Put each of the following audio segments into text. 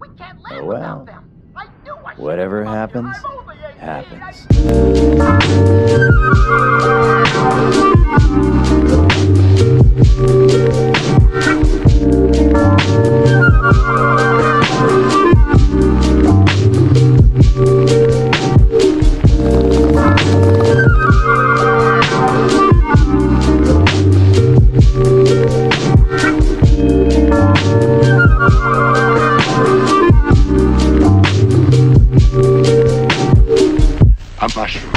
We can't live Oh, well. without them. I knew I Whatever come up here. happens, I'm only 18. happens. a mushroom.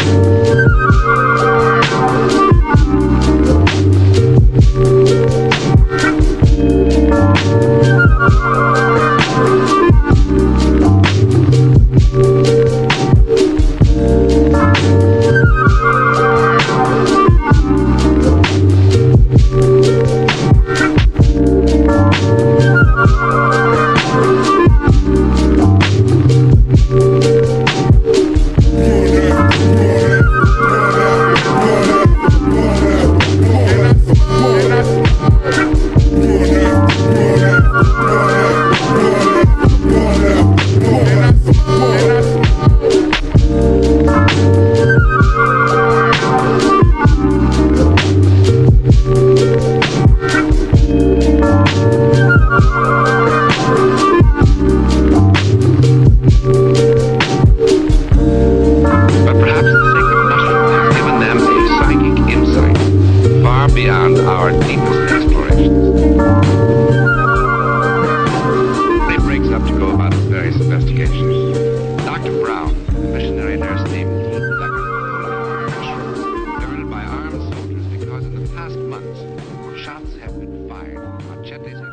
months, shots have been fired, machetes